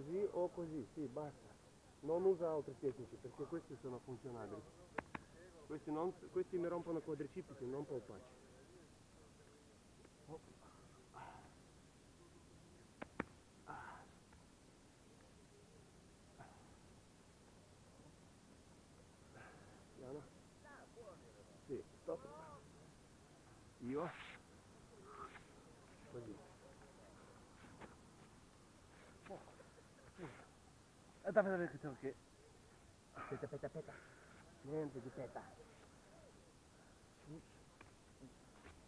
così o così, sì, basta. Non usa altri tecnici perché questi sono funzionabili. Questi, non, questi mi rompono quadricipiti, non polpacci. Piano. Stop. E vedere che c'è che. Aspetta, aspetta, aspetta. Niente di peta.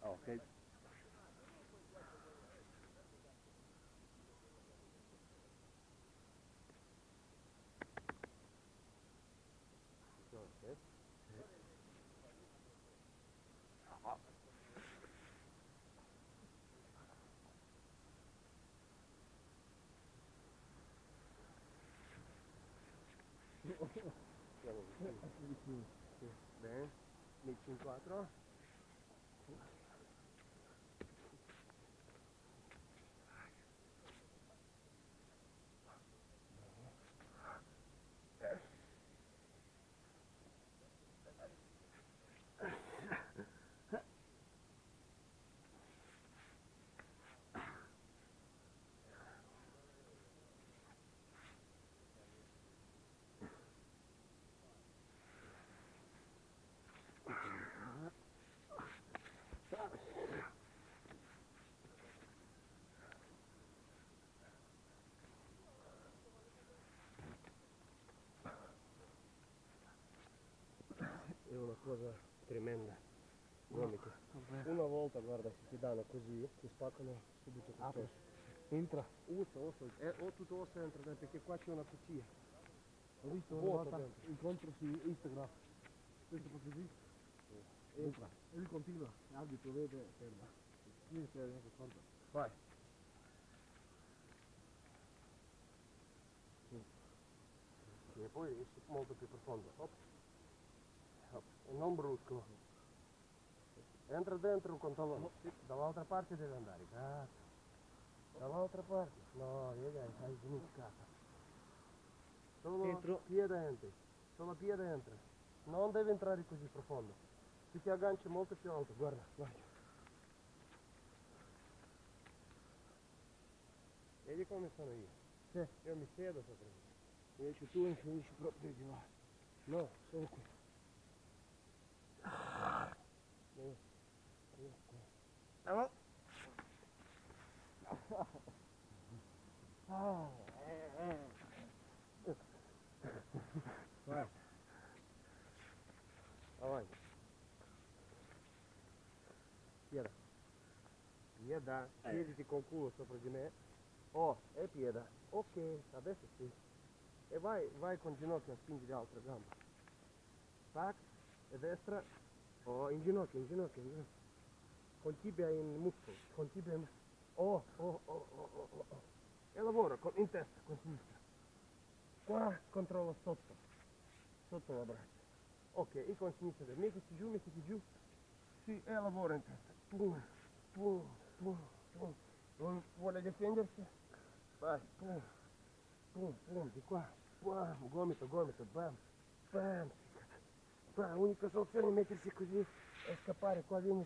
Ok. Ok. Bene. Metti in quattro. Una cosa tremenda. Gomiti. Una volta, guarda, se ti danno così, ti spaccano subito tutto. Apri. Entra. Osso, osso, eh, o tutto osso entra perché qua c'è una cuccia. Ho visto una volta dentro. incontro su Instagram. Questo fa così. Entra. E lui continua. L'arbitro vede ferma. Io spero neanche conto. Vai. E poi esci molto più profondo. Hop. E non brusco. Entra dentro con talone. Dall'altra parte deve andare. Cazzo. Dall'altra parte. No, vedi, hai dimenticato. Solo Dentro. piede entri. Solo piede entra. Non deve entrare così profondo. Se ti agganci molto più alto, guarda, guarda. Vedi come sono io? Sì. Io mi siedo sopra. Invece tu infinisci proprio di là. No, sono qui. Tá bom? Vai. Aonde? Piedra. Piedra. Ele é. de concurso para Guiné. Ó, oh, é piedra. Ok, tá bem assim. E vai, vai continuar que assim de outra gama. Tac, destra. Ó, oh, inginocchio, inginocchio, inginocchio. Con tibia in muscolo, con tibia in muscolo. Oh, oh, oh, oh, oh, oh. E lavora con, in testa, con sinistra. Qua controllo sotto, sotto la braccia. Ok, e con sinistra, mettiti giù, mettiti giù. Sì, e lavora in testa. Pum, pum, pum, pum. Non vuole difendersi? Vai, pum, pum, pum, di qua. Bam, gomito, gomito, bam, bam. Bam, l'unica soluzione è mettersi così e scappare qua viene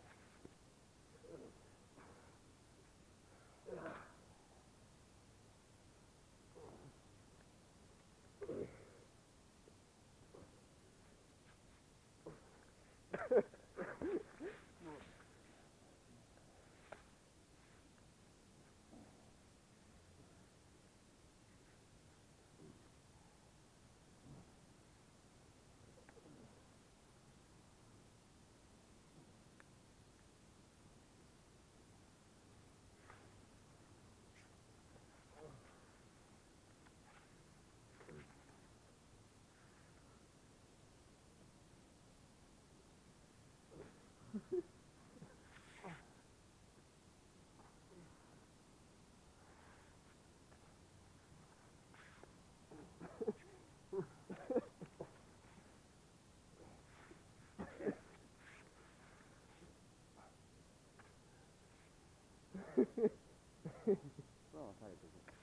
Prova care te zic.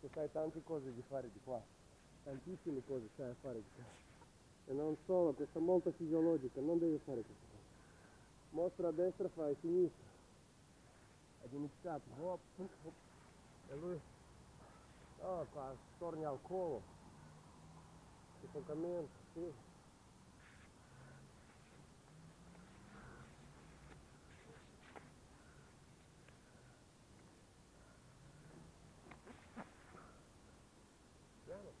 Să stai tanti coze de fare di qua. Tantissime cose stai a fare di qua. E non solo, questa è molto fisiologica, non devi fare questa cosa. Mostra a destra, fai sinistra. Hai dimenticato, hop, hop. E lui, oh, qua, torni al collo. Ti toccamento, sì.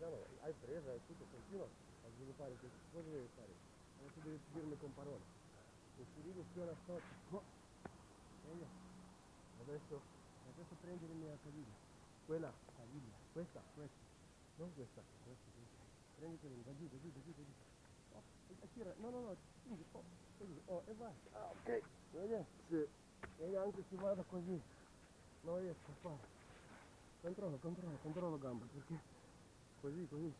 Piano, piano, hai presa, hai tutto, continua a sviluppare questo. Cosa devi fare? Adesso devi dirmi con parole. Inserire piena sotto. Meglio. Adesso, adesso prendi la mia caviglia. Quella, caviglia. Questa, questa. Non questa, questa, questa. Prendi quella, da giù, da giù, da giù, da giù. Oh, e tira, no, no, no, spingi, oh, così, oh, e vai. Ah, ok. Vedi? Sì. Vedi anche se vado così. Non riesco a fare. Controllo, controllo, controllo gamba, perché così, così,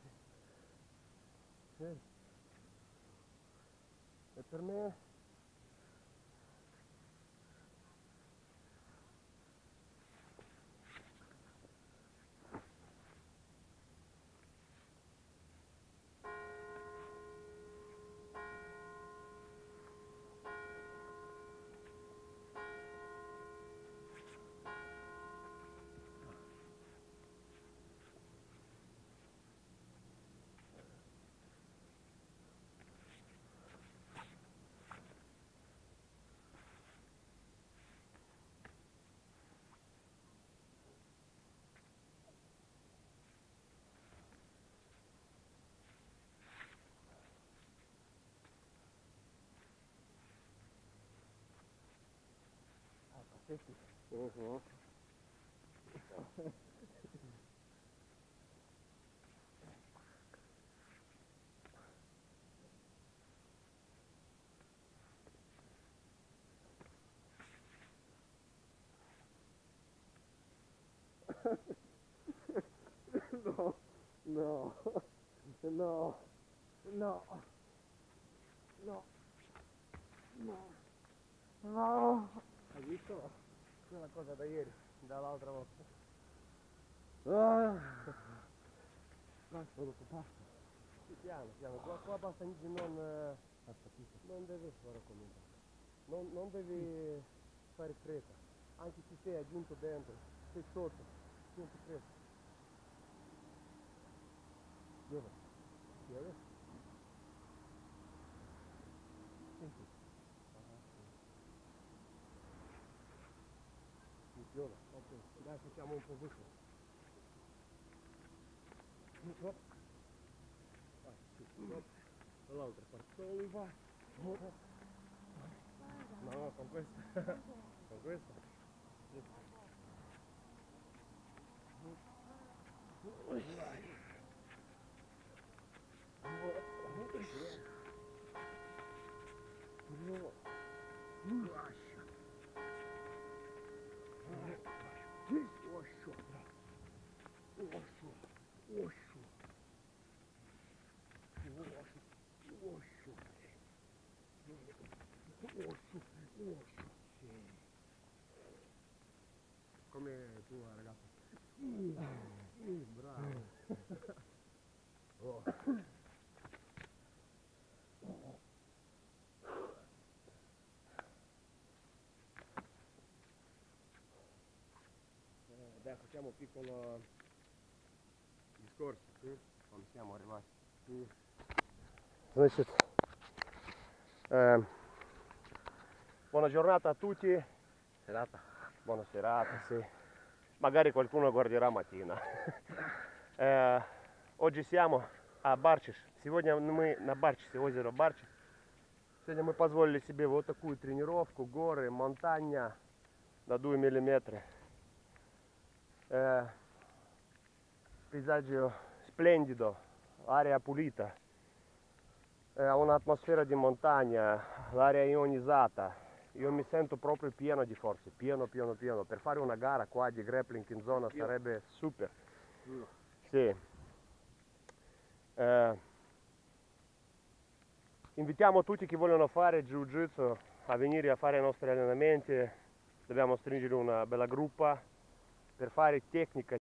sì. E per me 50. Mm-hmm. No, no, no, no, no, no, no. Are you sure? Visto? Quella cosa da ieri, dall'altra volta. Ah. Basta, dopo basta. Sì, piano, piano. Qua, qua basta non, eh, tutto. non devi fare commentario. Non, non devi fare fretta. Anche se sei aggiunto dentro, sei sotto, niente fretta. Dove? Dove? Сейчас я вам повышу. Оп. Оп. L'altre per solva. No, con questa. Con questa. Ui. Parte. Solo vai. Hop. No, con questa. con questa. Sì. Vai. Come tua ragazza. Eh, facciamo un piccolo discorso, sì? Come siamo arrivati? Sì. Значит, eh, buona giornata a tutti, Serata. buona serata, sì. Magari qualcuno guarderà mattina. Э, Oggi siamo а Барчиш. Сегодня мы на Барчисе, озеро Барчиш. Сегодня мы позволили себе вот такую тренировку. Горы, монтagna на 2 миллиметра. Э, Paesaggio splendido, aria pulita. Eh, un'atmosfera di montagna, l'aria ionizzata. Io mi sento proprio pieno di forze, pieno, pieno, pieno. Per fare una gara qua di grappling in zona Anch'io. sarebbe super. Mm. Sì. Eh, invitiamo tutti che vogliono fare jiu-jitsu a venire a fare i nostri allenamenti. Dobbiamo stringere una bella gruppa per fare tecnica